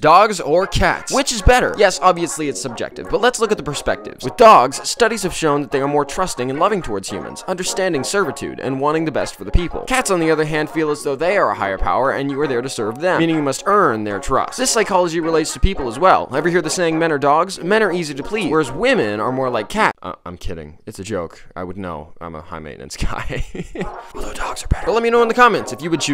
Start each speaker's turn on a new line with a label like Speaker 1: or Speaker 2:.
Speaker 1: Dogs or cats? Which is better? Yes, obviously it's subjective, but let's look at the perspectives. With dogs, studies have shown that they are more trusting and loving towards humans, understanding servitude, and wanting the best for the people. Cats, on the other hand, feel as though they are a higher power and you are there to serve them, meaning you must earn their trust. This psychology relates to people as well. Ever hear the saying men are dogs? Men are easy to please, whereas women are more like cats. Uh, I'm kidding. It's a joke. I would know. I'm a high maintenance guy. Although dogs are better. But let me know in the comments if you would choose